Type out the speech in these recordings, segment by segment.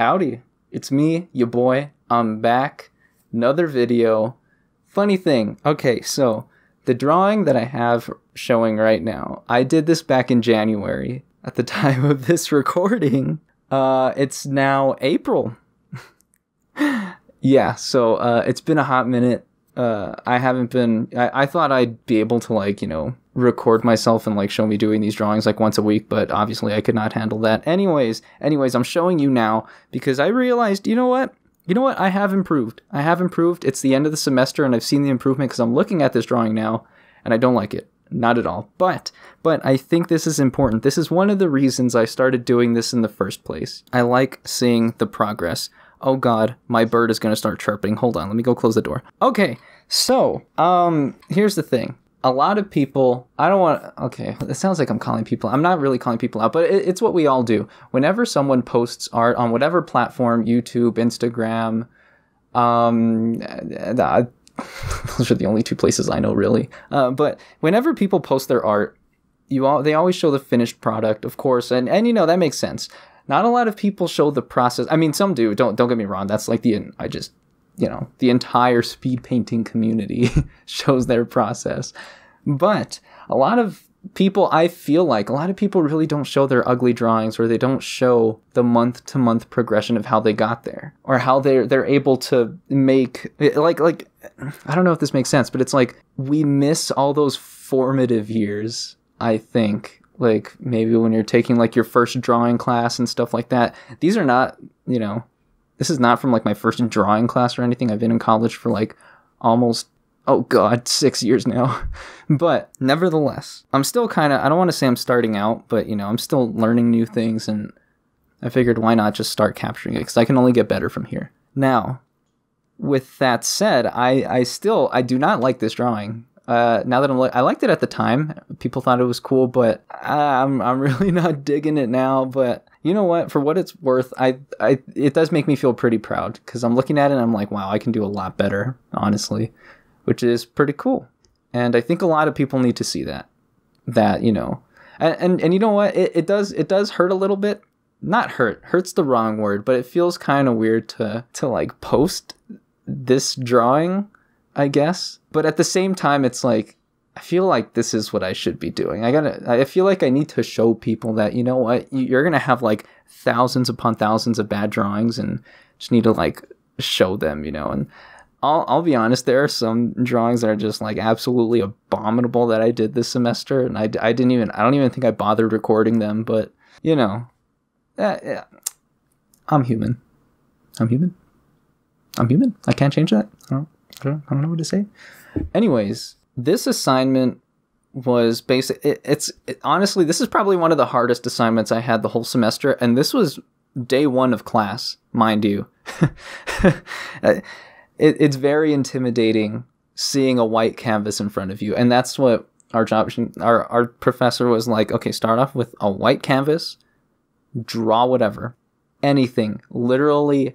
Howdy, it's me, your boy. I'm back. Another video. Funny thing, okay, so the drawing that I have showing right now, I did this back in January at the time of this recording. Uh, it's now April. yeah, so uh, it's been a hot minute. Uh, I haven't been. I, I thought I'd be able to like you know record myself and like show me doing these drawings like once a week, but obviously I could not handle that. Anyways, anyways, I'm showing you now because I realized, you know what? You know what? I have improved. I have improved. It's the end of the semester and I've seen the improvement because I'm looking at this drawing now and I don't like it. Not at all. But but I think this is important. This is one of the reasons I started doing this in the first place. I like seeing the progress. Oh god, my bird is going to start chirping. Hold on, let me go close the door. Okay. So, um here's the thing a lot of people i don't want okay it sounds like i'm calling people i'm not really calling people out but it, it's what we all do. Whenever someone posts art on whatever platform youtube instagram um those are the only two places i know really. Uh, but whenever people post their art you all they always show the finished product of course and and you know that makes sense. Not a lot of people show the process i mean some do don't don't get me wrong that's like the i just you know, the entire speed painting community shows their process. But a lot of people, I feel like a lot of people really don't show their ugly drawings or they don't show the month to month progression of how they got there or how they're they're able to make like like I don't know if this makes sense, but it's like we miss all those formative years, I think. Like maybe when you're taking like your first drawing class and stuff like that. These are not, you know, this is not from like my first drawing class or anything. I've been in college for like almost oh god, 6 years now. but nevertheless, I'm still kind of I don't want to say I'm starting out, but you know, I'm still learning new things and I figured why not just start capturing it cuz I can only get better from here. Now, with that said, I I still I do not like this drawing. Uh, now that I'm li- I liked it at the time. People thought it was cool, but I'm I'm really not digging it now. But you know what? For what it's worth, I, I it does make me feel pretty proud because I'm looking at it and I'm like, wow, I can do a lot better, honestly, which is pretty cool. And I think a lot of people need to see that. That you know, and and, and you know what? It, it does it does hurt a little bit. Not hurt. Hurt's the wrong word, but it feels kind of weird to to like post this drawing, I guess. But at the same time, it's like I feel like this is what I should be doing. I gotta, I feel like I need to show people that, you know what, you're gonna have like thousands upon thousands of bad drawings and just need to like show them, you know. And I'll, I'll be honest, there are some drawings that are just like absolutely abominable that I did this semester. And I, I didn't even, I don't even think I bothered recording them, but you know, uh, yeah, I'm human. I'm human. I'm human. I can't change that. I don't, I don't, I don't know what to say. Anyways, this assignment was basic. It, it's it, honestly, this is probably one of the hardest assignments I had the whole semester, and this was day one of class, mind you. Uh, it, it's very intimidating seeing a white canvas in front of you, and that's what our job. Our our professor was like, okay, start off with a white canvas, draw whatever, anything, literally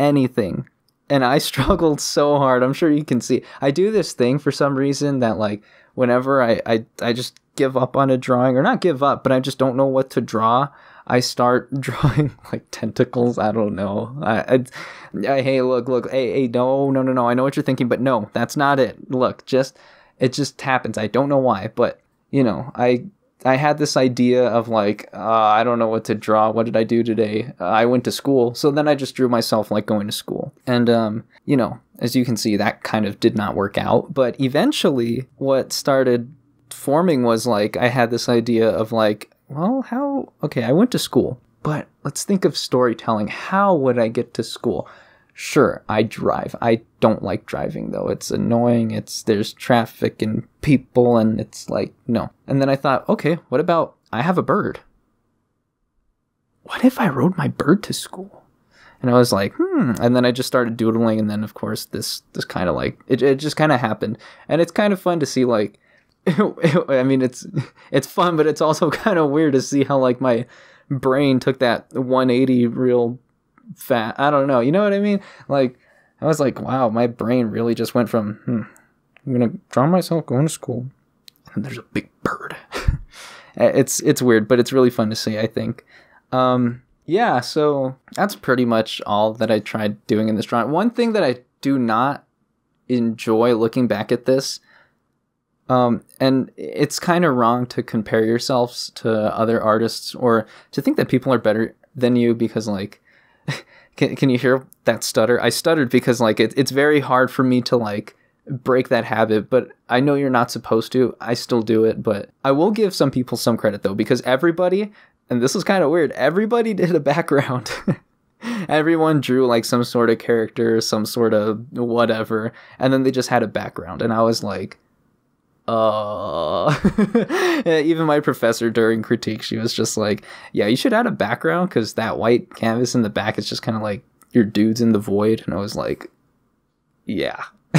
anything and I struggled so hard. I'm sure you can see. I do this thing for some reason that like whenever I I, I just give up on a drawing or not give up, but I just don't know what to draw. I start drawing like tentacles. I don't know. I, I, I hey, look, look, hey, hey, no, no, no, no. I know what you're thinking, but no, that's not it. Look, just it just happens. I don't know why, but you know, I I had this idea of like, uh, I don't know what to draw. What did I do today? Uh, I went to school. So then I just drew myself like going to school. And, um, you know, as you can see, that kind of did not work out. But eventually, what started forming was like, I had this idea of like, well, how, okay, I went to school, but let's think of storytelling. How would I get to school? Sure, I drive. I don't like driving though. It's annoying. It's there's traffic and people and it's like no. And then I thought, okay, what about I have a bird? What if I rode my bird to school? And I was like, hmm. And then I just started doodling, and then of course this this kind of like it, it just kind of happened, and it's kind of fun to see like. I mean, it's it's fun, but it's also kind of weird to see how like my brain took that 180 real fat. I don't know. You know what I mean? Like, I was like, wow, my brain really just went from, hmm, I'm gonna draw myself going to school, and there's a big bird. it's it's weird, but it's really fun to see. I think. Um, yeah, so that's pretty much all that I tried doing in this drawing. One thing that I do not enjoy looking back at this, um, and it's kind of wrong to compare yourselves to other artists or to think that people are better than you because, like, can, can you hear that stutter? I stuttered because, like, it, it's very hard for me to, like, break that habit, but I know you're not supposed to. I still do it, but I will give some people some credit though, because everybody, and this is kind of weird, everybody did a background. Everyone drew like some sort of character, some sort of whatever, and then they just had a background. And I was like, uh even my professor during critique she was just like yeah you should add a background because that white canvas in the back is just kind of like your dudes in the void and i was like yeah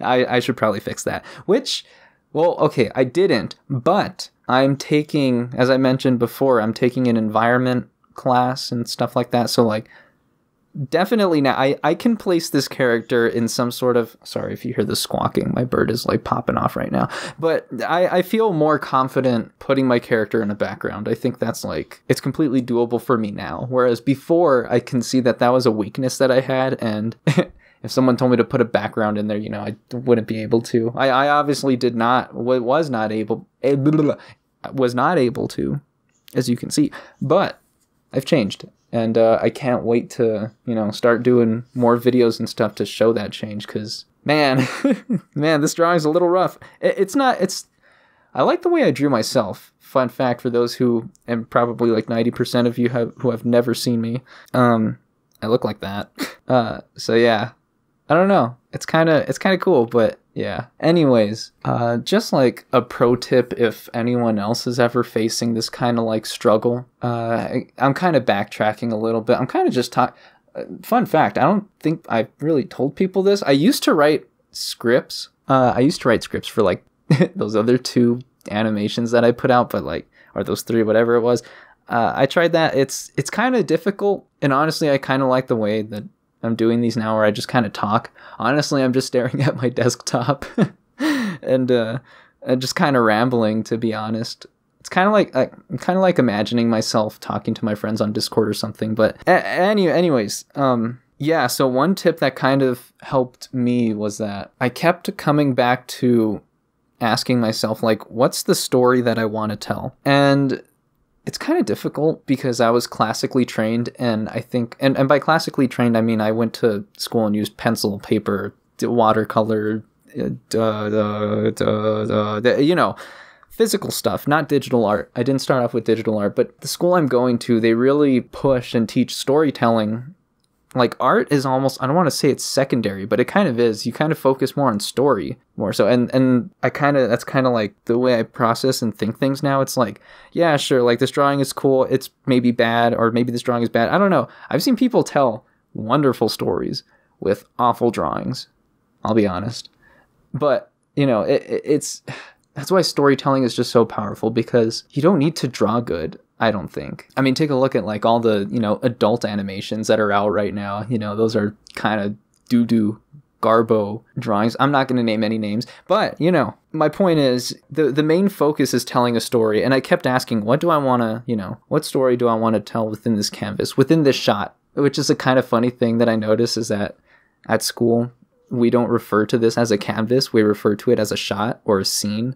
I, I should probably fix that. Which, well, okay, I didn't, but I'm taking, as I mentioned before, I'm taking an environment class and stuff like that. So, like, definitely now I, I can place this character in some sort of sorry if you hear the squawking my bird is like popping off right now but I, I feel more confident putting my character in the background i think that's like it's completely doable for me now whereas before i can see that that was a weakness that i had and if someone told me to put a background in there, you know, I wouldn't be able to. I, I obviously did not, was not able, eh, was not able to, as you can see. But I've changed, and uh, I can't wait to, you know, start doing more videos and stuff to show that change. Because man, man, this drawing's a little rough. It, it's not. It's. I like the way I drew myself. Fun fact for those who, and probably like ninety percent of you have who have never seen me. Um, I look like that. Uh, so yeah, I don't know. It's kind of it's kind of cool, but yeah. Anyways, uh, just like a pro tip, if anyone else is ever facing this kind of like struggle, uh, I, am kind of backtracking a little bit. I'm kind of just talking. Uh, fun fact: I don't think I've really told people this. I used to write scripts. Uh, I used to write scripts for like those other two animations that I put out, but like or those three, whatever it was. Uh, I tried that. It's it's kind of difficult, and honestly, I kind of like the way that I'm doing these now where I just kind of talk. Honestly, I'm just staring at my desktop and uh, just kind of rambling. To be honest, it's kind of like I'm kind of like imagining myself talking to my friends on Discord or something. But any, anyways, um, yeah. So one tip that kind of helped me was that I kept coming back to asking myself like, what's the story that I want to tell, and it's kind of difficult because I was classically trained, and I think, and, and by classically trained, I mean I went to school and used pencil, paper, watercolor, uh, you know, physical stuff, not digital art. I didn't start off with digital art, but the school I'm going to, they really push and teach storytelling like art is almost I don't want to say it's secondary, but it kind of is. You kind of focus more on story more so. And and I kind of that's kind of like the way I process and think things now. It's like, yeah, sure, like this drawing is cool. It's maybe bad or maybe this drawing is bad. I don't know. I've seen people tell wonderful stories with awful drawings. I'll be honest. But, you know, it, it, it's that's why storytelling is just so powerful because you don't need to draw good. I don't think. I mean, take a look at like all the, you know, adult animations that are out right now. You know, those are kind of doo doo garbo drawings. I'm not going to name any names, but you know, my point is the the main focus is telling a story and I kept asking, what do I want to, you know, what story do I want to tell within this canvas, within this shot? Which is a kind of funny thing that I notice is that at school we don't refer to this as a canvas, we refer to it as a shot or a scene.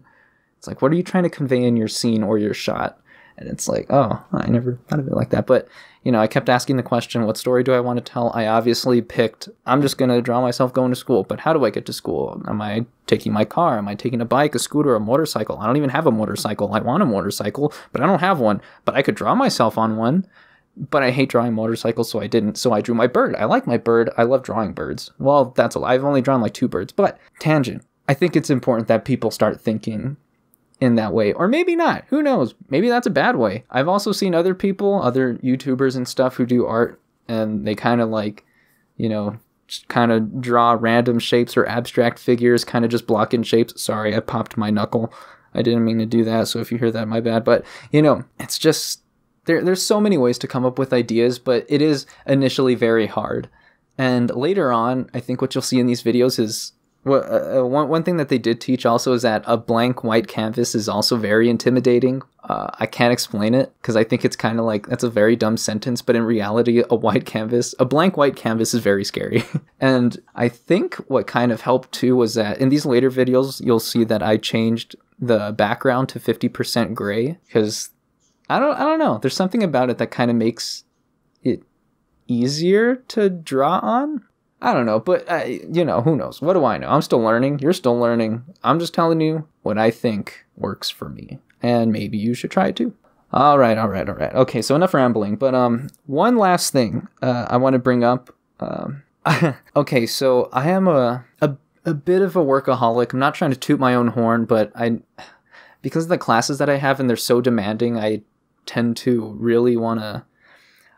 It's like, what are you trying to convey in your scene or your shot? And it's like, oh, I never thought of it like that. But, you know, I kept asking the question, what story do I want to tell? I obviously picked, I'm just going to draw myself going to school. But how do I get to school? Am I taking my car? Am I taking a bike, a scooter, a motorcycle? I don't even have a motorcycle. I want a motorcycle, but I don't have one. But I could draw myself on one. But I hate drawing motorcycles, so I didn't. So I drew my bird. I like my bird. I love drawing birds. Well, that's all. I've only drawn like two birds. But tangent. I think it's important that people start thinking in that way. Or maybe not. Who knows? Maybe that's a bad way. I've also seen other people, other YouTubers and stuff who do art and they kind of like, you know, kind of draw random shapes or abstract figures, kind of just block blocking shapes. Sorry, I popped my knuckle. I didn't mean to do that, so if you hear that, my bad. But, you know, it's just there there's so many ways to come up with ideas, but it is initially very hard. And later on, I think what you'll see in these videos is Uh, uh, one one thing that they did teach also is that a blank white canvas is also very intimidating. Uh, I can't explain it because I think it's kind of like that's a very dumb sentence, but in reality, a white canvas, a blank white canvas, is very scary. and I think what kind of helped too was that in these later videos, you'll see that I changed the background to fifty percent gray because I don't I don't know. There's something about it that kind of makes it easier to draw on. I don't know, but uh, you know, who knows? What do I know? I'm still learning. You're still learning. I'm just telling you what I think works for me, and maybe you should try it too. All right, all right, all right. Okay, so enough rambling. But um, one last thing uh, I want to bring up. Um, okay, so I am a, a a bit of a workaholic. I'm not trying to toot my own horn, but I because of the classes that I have and they're so demanding, I tend to really want to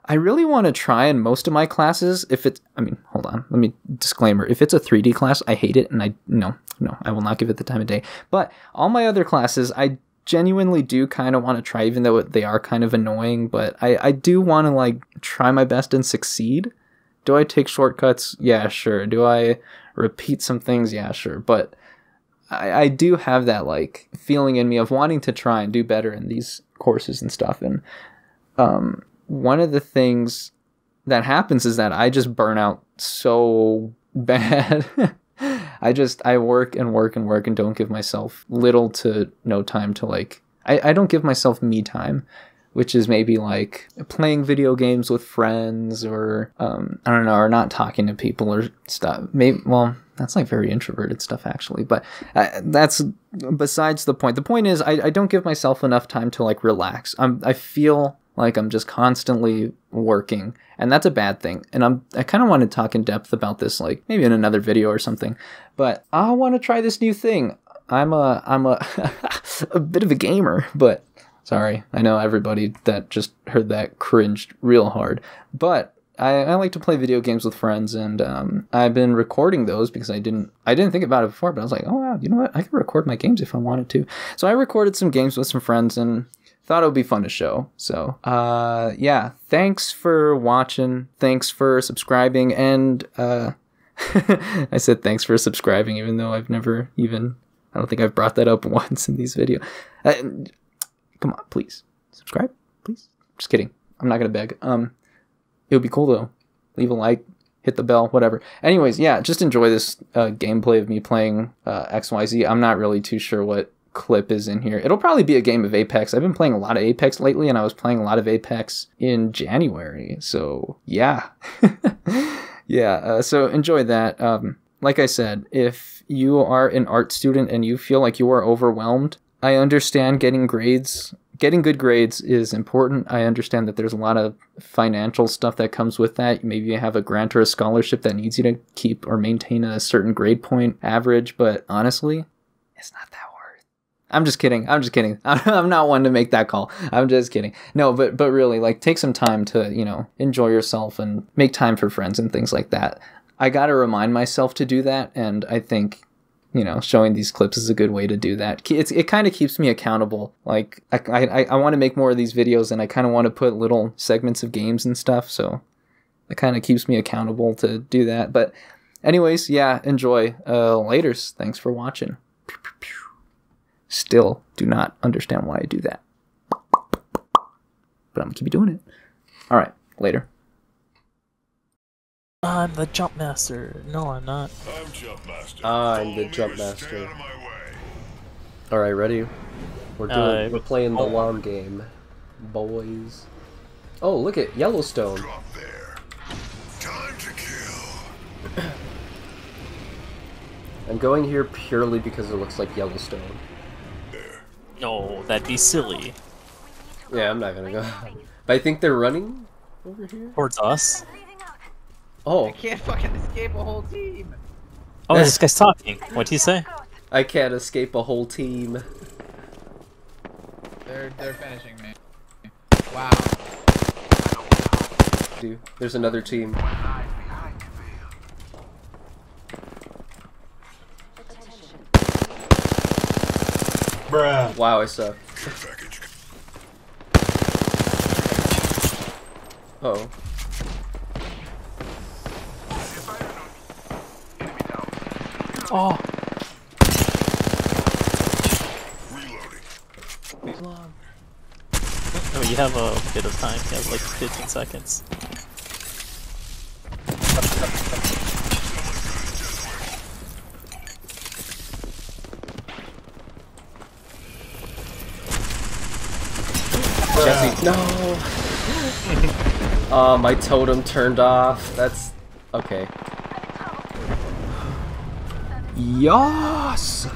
I really want to try in most of my classes. If it's, I mean, hold on, let me disclaimer. If it's a 3D class, I hate it, and I no, no, I will not give it the time of day. But all my other classes, I genuinely do kind of want to try, even though they are kind of annoying. But I, I do want to like try my best and succeed. Do I take shortcuts? Yeah, sure. Do I repeat some things? Yeah, sure. But I, I do have that like feeling in me of wanting to try and do better in these courses and stuff. And um, one of the things that happens is that I just burn out so bad. I just I work and work and work and don't give myself little to no time to like I, I don't give myself me time, which is maybe like playing video games with friends or um, I don't know, or not talking to people or stuff. Maybe well, that's like very introverted stuff actually, but uh, that's besides the point. The point is I, I don't give myself enough time to like relax. I'm I feel like I'm just constantly working, and that's a bad thing. And I'm I kind of want to talk in depth about this, like maybe in another video or something. But I want to try this new thing. I'm a I'm a a bit of a gamer, but sorry, I know everybody that just heard that cringed real hard. But I, I like to play video games with friends, and um, I've been recording those because I didn't I didn't think about it before, but I was like, oh wow, you know what? I can record my games if I wanted to. So I recorded some games with some friends, and thought it would be fun to show. So, uh, yeah, thanks for watching. Thanks for subscribing. And, uh, I said thanks for subscribing, even though I've never even, I don't think I've brought that up once in these videos. Uh, come on, please subscribe, please. Just kidding. I'm not going to beg. Um, it would be cool though. Leave a like, hit the bell, whatever. Anyways, yeah, just enjoy this uh, gameplay of me playing uh, XYZ. I'm not really too sure what clip is in here. It'll probably be a game of Apex. I've been playing a lot of Apex lately, and I was playing a lot of Apex in January. So yeah, yeah. Uh, so enjoy that. Um, like I said, if you are an art student and you feel like you are overwhelmed, I understand getting grades. Getting good grades is important. I understand that there's a lot of financial stuff that comes with that. Maybe you have a grant or a scholarship that needs you to keep or maintain a certain grade point average, but honestly, it's not that I'm just kidding. I'm just kidding. I'm not one to make that call. I'm just kidding. No, but but really, like, take some time to you know enjoy yourself and make time for friends and things like that. I got to remind myself to do that, and I think you know showing these clips is a good way to do that. It's, it kind of keeps me accountable. Like I I, I want to make more of these videos, and I kind of want to put little segments of games and stuff. So it kind of keeps me accountable to do that. But anyways, yeah, enjoy. Uh, later's. Thanks for watching. Still do not understand why I do that. But I'm gonna keep doing it. Alright, later. I'm the jump master. No, I'm not. I'm jump master. I'm the jump master. Alright, ready? We're doing uh, we're playing the oh. long game. Boys. Oh, look at Yellowstone. Drop there. Time to kill. I'm going here purely because it looks like Yellowstone. No, that'd be silly. Yeah, I'm not gonna go. But I think they're running over here towards us. Oh, I can't fucking escape a whole team. Oh, this guy's talking. What'd he say? I can't escape a whole team. They're they're finishing me. Wow. Dude, there's another team. Wow, I suck. Uh oh. Oh, Reloading. oh, you have a bit of time. You have like 15 seconds. No. Oh, my totem turned off. That's okay. Yas.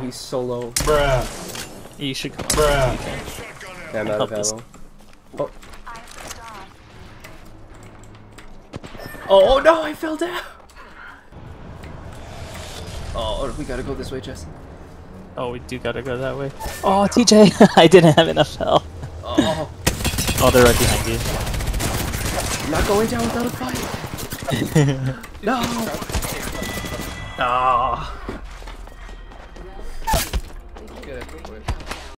He's so low. Bruh. You should come. Bruh. Yeah, I'm out of Help ammo. Oh. Oh no, I fell down. Oh, we gotta go this way, Jesse. Oh, we do gotta go that way. Oh, TJ, I didn't have enough health. Oh, Oh, they're right behind you. I'm not going down without a fight. no. Ah. Good.